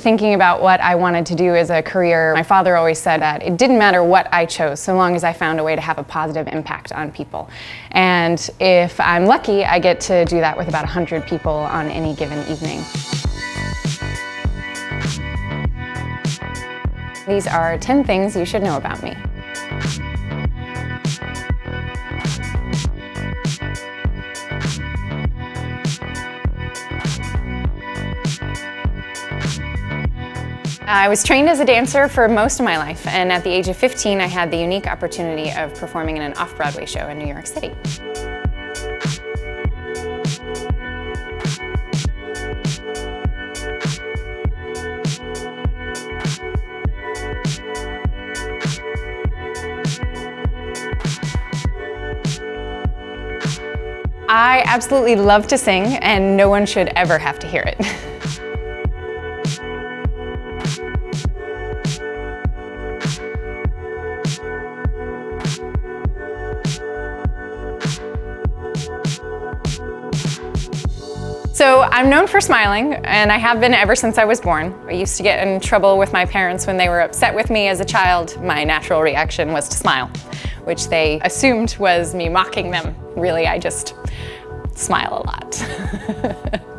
Thinking about what I wanted to do as a career, my father always said that it didn't matter what I chose so long as I found a way to have a positive impact on people. And if I'm lucky, I get to do that with about 100 people on any given evening. These are 10 things you should know about me. I was trained as a dancer for most of my life, and at the age of 15, I had the unique opportunity of performing in an off-Broadway show in New York City. I absolutely love to sing, and no one should ever have to hear it. So I'm known for smiling, and I have been ever since I was born. I used to get in trouble with my parents when they were upset with me as a child. My natural reaction was to smile, which they assumed was me mocking them. Really, I just smile a lot.